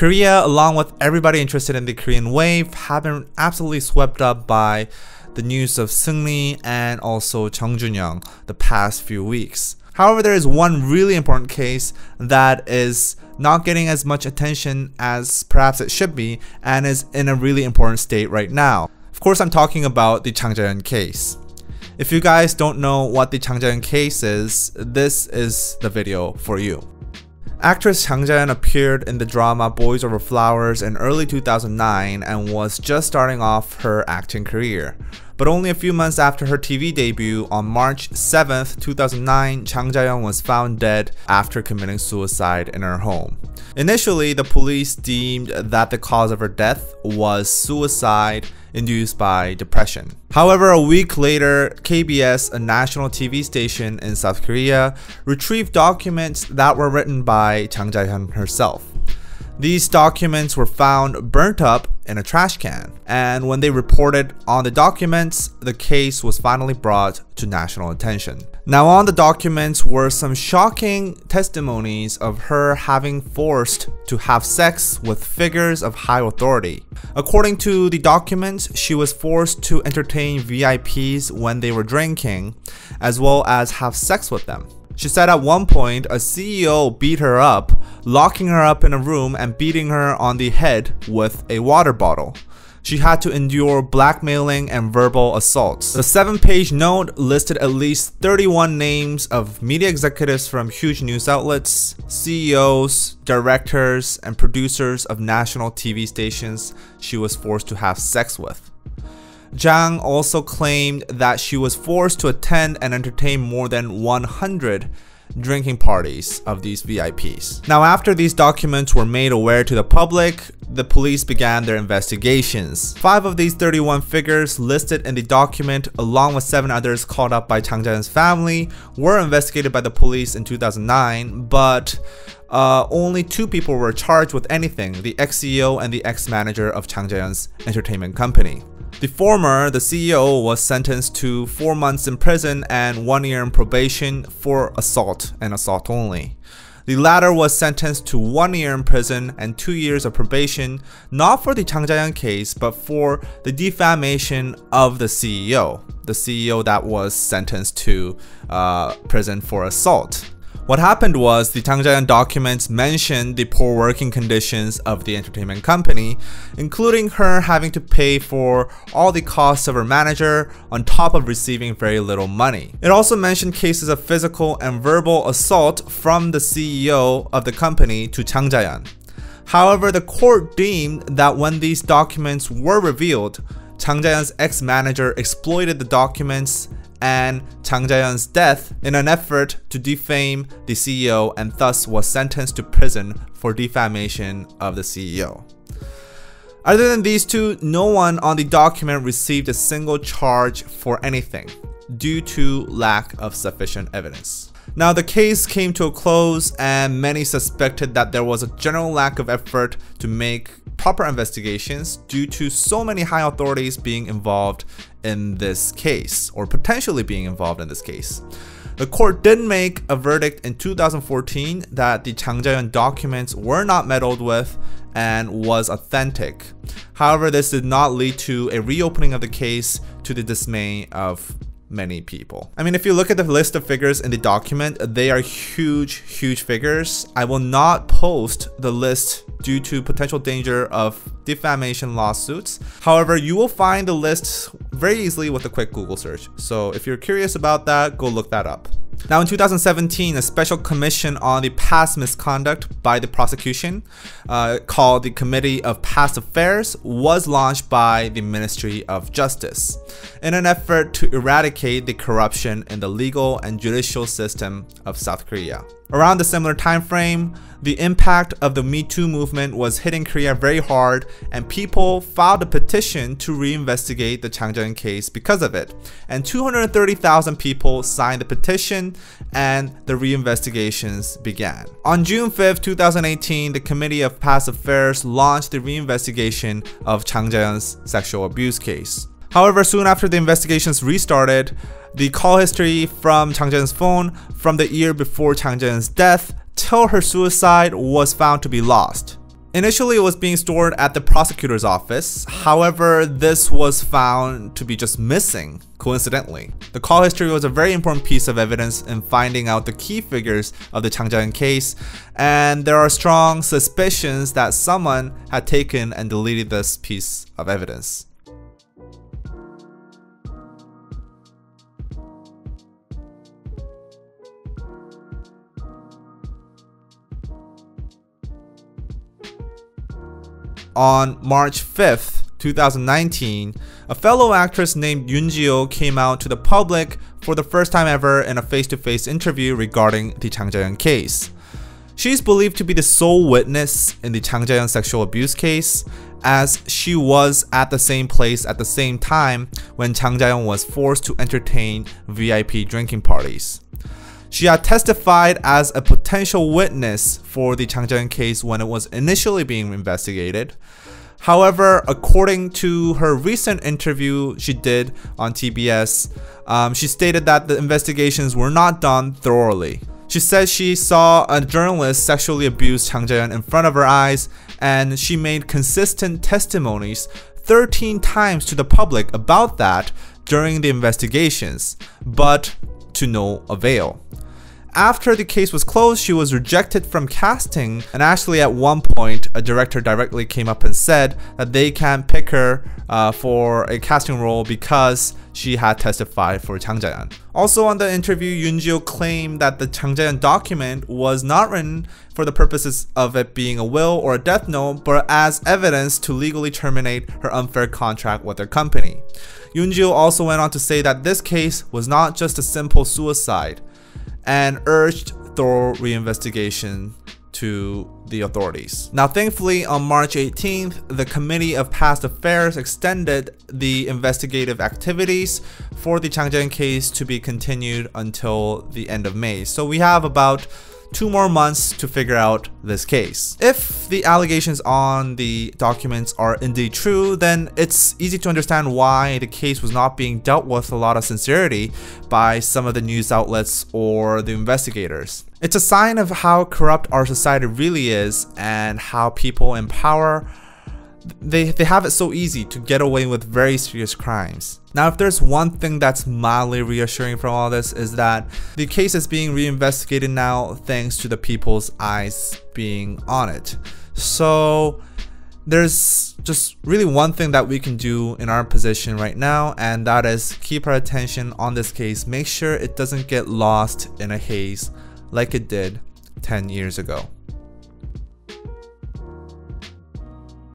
Korea, along with everybody interested in the Korean wave, have been absolutely swept up by the news of Seungri and also Chung Jun-young the past few weeks. However, there is one really important case that is not getting as much attention as perhaps it should be and is in a really important state right now. Of course, I'm talking about the Jang Ja-yeon case. If you guys don't know what the Jang Ja-yeon case is, this is the video for you. Actress Jang Ja-yeon appeared in the drama Boys Over Flowers in early 2009 and was just starting off her acting career. But only a few months after her TV debut on March 7, 2009, Jang Ja-yeon was found dead after committing suicide in her home. Initially, the police deemed that the cause of her death was suicide induced by depression. However, a week later, KBS, a national TV station in South Korea, retrieved documents that were written by Jang Ja-yeon herself. These documents were found burnt up in a trash can, and when they reported on the documents, the case was finally brought to national attention. Now on the documents were some shocking testimonies of her having forced to have sex with figures of high authority. According to the documents, she was forced to entertain VIPs when they were drinking, as well as have sex with them. She said at one point a CEO beat her up, locking her up in a room and beating her on the head with a water bottle. She had to endure blackmailing and verbal assaults. The seven page note listed at least 31 names of media executives from huge news outlets, CEOs, directors, and producers of national TV stations she was forced to have sex with. Jang also claimed that she was forced to attend and entertain more than 100 drinking parties of these VIPs. Now after these documents were made aware to the public, the police began their investigations. Five of these 31 figures listed in the document along with seven others called up by Jang Ja-yeon's family were investigated by the police in 2009 but uh, only two people were charged with anything, the ex-CEO and the ex-manager of Jang Ja-yeon's entertainment company. The former, the CEO, was sentenced to 4 months in prison and 1 year in probation for assault and assault only. The latter was sentenced to 1 year in prison and 2 years of probation, not for the Jang Ja-yeon case, but for the defamation of the CEO, the CEO that was sentenced to uh, prison for assault. What happened was the Ja-yeon documents mentioned the poor working conditions of the entertainment company, including her having to pay for all the costs of her manager on top of receiving very little money. It also mentioned cases of physical and verbal assault from the CEO of the company to Ja-yeon. However, the court deemed that when these documents were revealed, Jang ex-manager exploited the documents and Jang Ja-yeon's death in an effort to defame the CEO and thus was sentenced to prison for defamation of the CEO. Other than these two, no one on the document received a single charge for anything due to lack of sufficient evidence. Now the case came to a close and many suspected that there was a general lack of effort to make proper investigations due to so many high authorities being involved in this case, or potentially being involved in this case. The court did make a verdict in 2014 that the Jang documents were not meddled with and was authentic. However, this did not lead to a reopening of the case to the dismay of many people. I mean, if you look at the list of figures in the document, they are huge, huge figures. I will not post the list due to potential danger of defamation lawsuits. However, you will find the list very easily with a quick Google search. So if you're curious about that, go look that up. Now in 2017, a special commission on the past misconduct by the prosecution uh, called the Committee of Past Affairs was launched by the Ministry of Justice in an effort to eradicate the corruption in the legal and judicial system of South Korea. Around the similar time frame, the impact of the Me Too movement was hitting Korea very hard and people filed a petition to reinvestigate the Jang Ja-yeon case because of it. And 230,000 people signed the petition and the reinvestigations began. On June 5, 2018, the Committee of Past Affairs launched the reinvestigation of Jang Ja-yeon's sexual abuse case. However, soon after the investigations restarted, the call history from Jang Ja-yeon's phone from the year before Jang Ja-yeon's death till her suicide was found to be lost. Initially, it was being stored at the prosecutor's office. However, this was found to be just missing, coincidentally. The call history was a very important piece of evidence in finding out the key figures of the Jang Ja-yeon case, and there are strong suspicions that someone had taken and deleted this piece of evidence. On March 5th, 2019, a fellow actress named Yoon Ji-oh came out to the public for the first time ever in a face-to-face -face interview regarding the Jang Ja-yeon case. She's believed to be the sole witness in the Jang Ja-yeon sexual abuse case, as she was at the same place at the same time when Jang Ja-yeon was forced to entertain VIP drinking parties. She had testified as a potential witness for the Jang Ja-yeon case when it was initially being investigated. However, according to her recent interview she did on TBS, um, she stated that the investigations were not done thoroughly. She said she saw a journalist sexually abuse Jang in front of her eyes, and she made consistent testimonies 13 times to the public about that during the investigations, but to no avail. After the case was closed, she was rejected from casting, and actually, at one point, a director directly came up and said that they can't pick her uh, for a casting role because she had testified for Jang Ja-yeon. Also on the interview, Yoon Ji-oh claimed that the Jang Ja-yeon document was not written for the purposes of it being a will or a death note, but as evidence to legally terminate her unfair contract with their company. Yoon Ji-oh also went on to say that this case was not just a simple suicide and urged thorough reinvestigation to the authorities. Now, thankfully, on March 18th, the Committee of Past Affairs extended the investigative activities for the Jang Ja-yeon case to be continued until the end of May. So we have about two more months to figure out this case. If the allegations on the documents are indeed true, then it's easy to understand why the case was not being dealt with a lot of sincerity by some of the news outlets or the investigators. It's a sign of how corrupt our society really is and how people in power they, they have it so easy to get away with very serious crimes. Now, if there's one thing that's mildly reassuring from all this is that the case is being reinvestigated now thanks to the people's eyes being on it. So there's just really one thing that we can do in our position right now and that is keep our attention on this case. Make sure it doesn't get lost in a haze like it did 10 years ago.